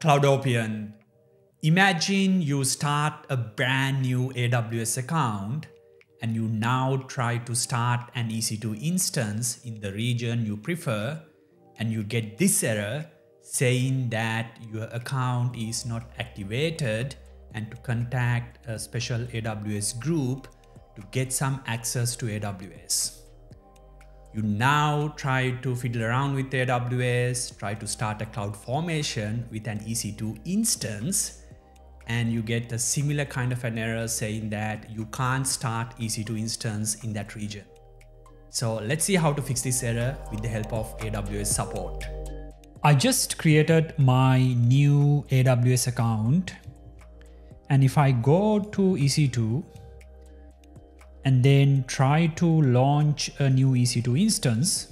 Cloudopian. Imagine you start a brand new AWS account and you now try to start an EC2 instance in the region you prefer and you get this error saying that your account is not activated and to contact a special AWS group to get some access to AWS. You now try to fiddle around with AWS, try to start a CloudFormation with an EC2 instance, and you get a similar kind of an error saying that you can't start EC2 instance in that region. So let's see how to fix this error with the help of AWS support. I just created my new AWS account. And if I go to EC2, and then try to launch a new EC2 instance.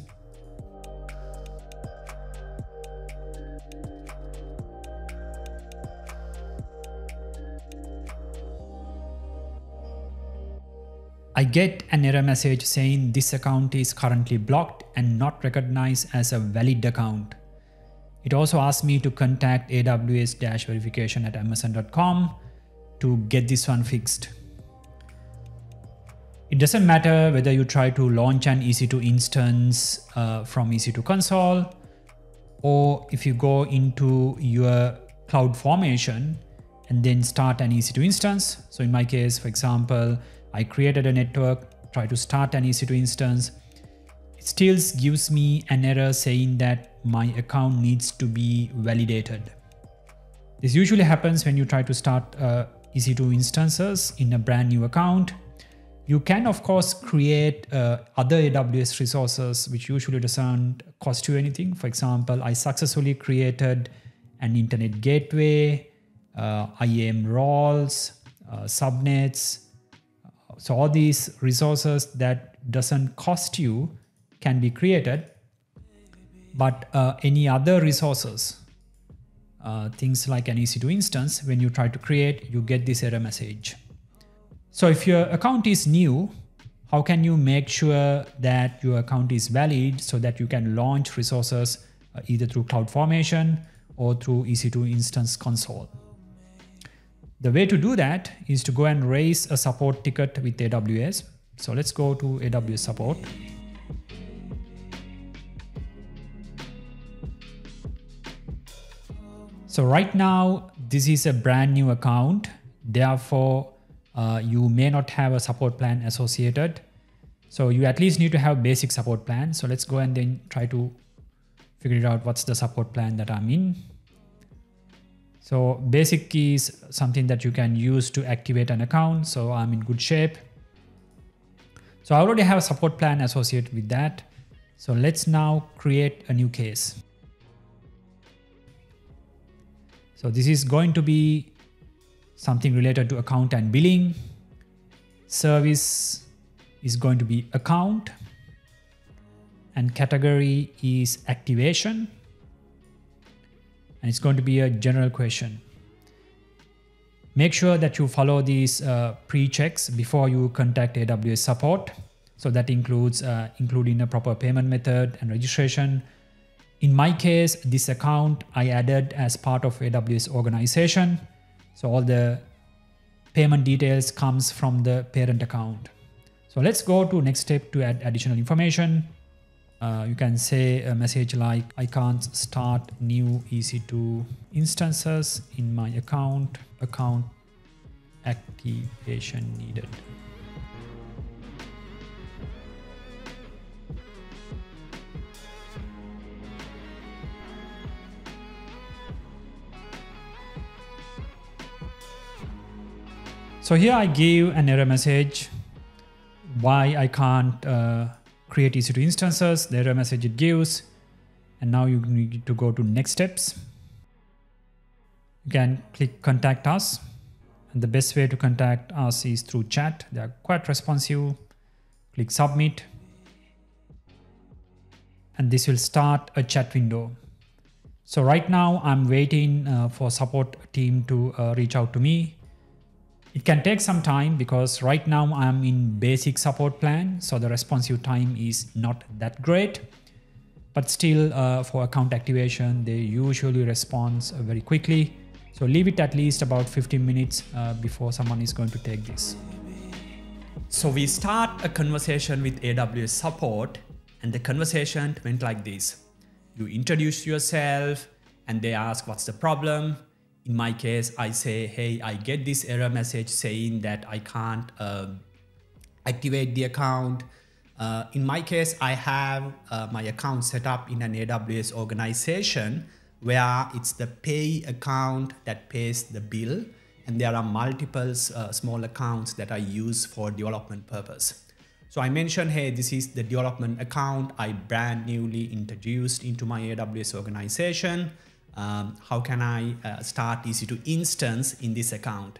I get an error message saying this account is currently blocked and not recognized as a valid account. It also asks me to contact aws-verification at amazon.com to get this one fixed. It doesn't matter whether you try to launch an EC2 instance uh, from EC2 console or if you go into your CloudFormation and then start an EC2 instance. So in my case, for example, I created a network, try to start an EC2 instance. It still gives me an error saying that my account needs to be validated. This usually happens when you try to start uh, EC2 instances in a brand new account you can, of course, create uh, other AWS resources, which usually doesn't cost you anything. For example, I successfully created an internet gateway, uh, IAM roles, uh, subnets. So all these resources that doesn't cost you can be created. But uh, any other resources, uh, things like an EC2 instance, when you try to create, you get this error message. So if your account is new, how can you make sure that your account is valid so that you can launch resources uh, either through CloudFormation or through EC2 Instance Console? The way to do that is to go and raise a support ticket with AWS. So let's go to AWS support. So right now, this is a brand new account. Therefore, uh, you may not have a support plan associated. So you at least need to have basic support plan. So let's go and then try to figure it out what's the support plan that I'm in. So basic is something that you can use to activate an account. So I'm in good shape. So I already have a support plan associated with that. So let's now create a new case. So this is going to be something related to account and billing. Service is going to be account and category is activation and it's going to be a general question. Make sure that you follow these uh, pre-checks before you contact AWS support. So that includes uh, including a proper payment method and registration. In my case, this account I added as part of AWS organization. So all the payment details comes from the parent account. So let's go to next step to add additional information. Uh, you can say a message like, I can't start new EC2 instances in my account, account activation needed. So here I give an error message why I can't uh, create EC2 instances, the error message it gives. And now you need to go to next steps. You can click contact us. And the best way to contact us is through chat. They are quite responsive. Click submit. And this will start a chat window. So right now I'm waiting uh, for support team to uh, reach out to me it can take some time because right now I'm in basic support plan. So the responsive time is not that great. but still uh, for account activation, they usually respond very quickly. So leave it at least about 15 minutes uh, before someone is going to take this. So we start a conversation with AWS support and the conversation went like this. You introduce yourself and they ask what's the problem. In my case, I say, hey, I get this error message saying that I can't uh, activate the account. Uh, in my case, I have uh, my account set up in an AWS organization where it's the pay account that pays the bill and there are multiple uh, small accounts that I use for development purpose. So I mentioned, hey, this is the development account I brand newly introduced into my AWS organization. Um, how can I uh, start EC2 instance in this account?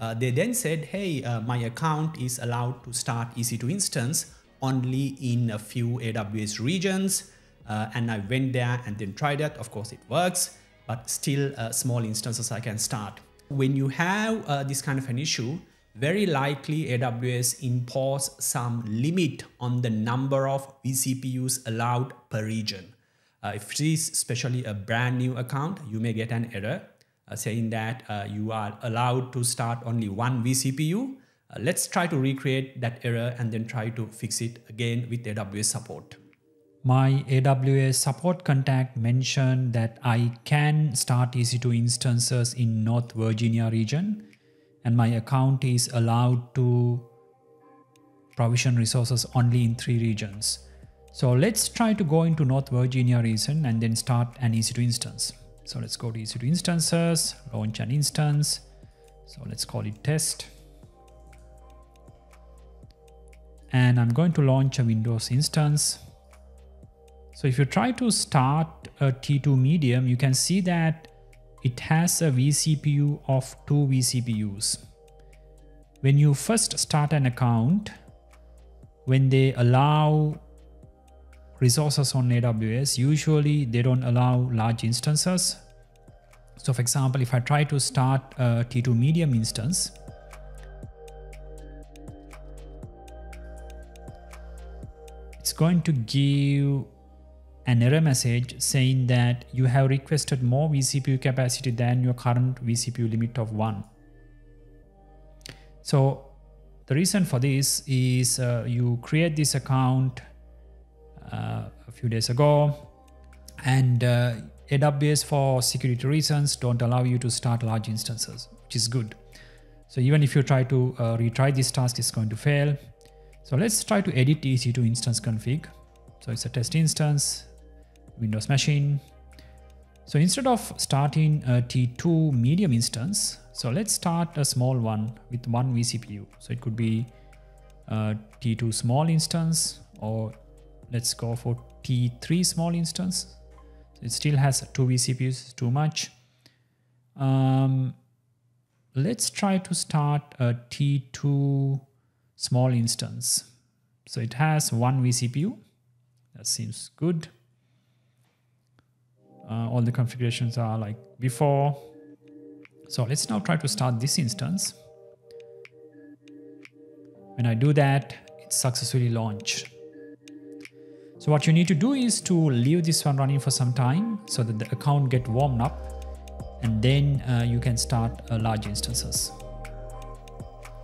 Uh, they then said, hey, uh, my account is allowed to start EC2 instance only in a few AWS regions. Uh, and I went there and then tried it. Of course, it works, but still uh, small instances I can start. When you have uh, this kind of an issue, very likely AWS impose some limit on the number of vCPUs allowed per region. Uh, if it is especially a brand new account, you may get an error uh, saying that uh, you are allowed to start only one vCPU. Uh, let's try to recreate that error and then try to fix it again with AWS support. My AWS support contact mentioned that I can start EC2 instances in North Virginia region and my account is allowed to provision resources only in three regions. So let's try to go into North Virginia region and then start an EC2 instance. So let's go to EC2 instances, launch an instance. So let's call it test. And I'm going to launch a Windows instance. So if you try to start a T2 medium, you can see that it has a vCPU of two vCPUs. When you first start an account, when they allow resources on AWS, usually they don't allow large instances. So for example, if I try to start a T2 medium instance, it's going to give an error message saying that you have requested more vCPU capacity than your current vCPU limit of one. So the reason for this is uh, you create this account a few days ago and uh, AWS for security reasons don't allow you to start large instances, which is good. So even if you try to uh, retry this task, it's going to fail. So let's try to edit EC2 instance config. So it's a test instance, Windows machine. So instead of starting a T2 medium instance, so let's start a small one with one vCPU. So it could be a T2 small instance or let's go for T3 small instance. It still has two vCPUs, too much. Um, let's try to start a T2 small instance. So it has one vCPU. That seems good. Uh, all the configurations are like before. So let's now try to start this instance. When I do that, it's successfully launched. So what you need to do is to leave this one running for some time so that the account get warmed up and then uh, you can start uh, large instances.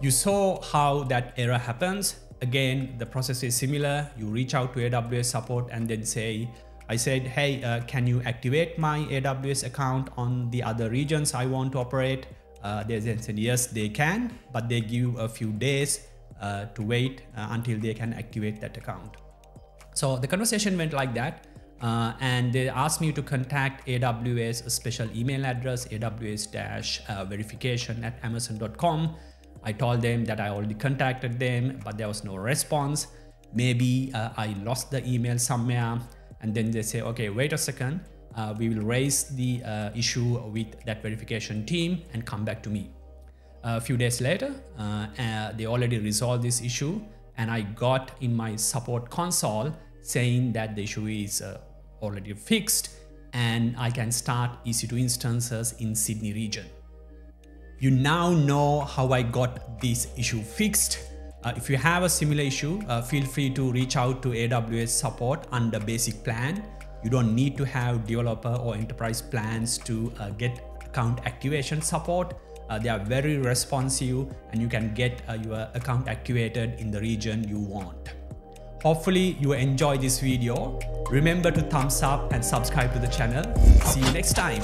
You saw how that error happens. Again, the process is similar. You reach out to AWS support and then say, I said, hey, uh, can you activate my AWS account on the other regions I want to operate? Uh, they said, yes, they can, but they give a few days uh, to wait uh, until they can activate that account. So the conversation went like that. Uh, and they asked me to contact AWS a special email address, aws-verification uh, at amazon.com. I told them that I already contacted them, but there was no response. Maybe uh, I lost the email somewhere. And then they say, okay, wait a second. Uh, we will raise the uh, issue with that verification team and come back to me. A few days later, uh, they already resolved this issue and I got in my support console saying that the issue is uh, already fixed and I can start EC2 instances in Sydney region. You now know how I got this issue fixed. Uh, if you have a similar issue, uh, feel free to reach out to AWS support under basic plan You don't need to have developer or enterprise plans to uh, get account activation support. Uh, they are very responsive and you can get uh, your account activated in the region you want. Hopefully you enjoy this video. Remember to thumbs up and subscribe to the channel. See you next time.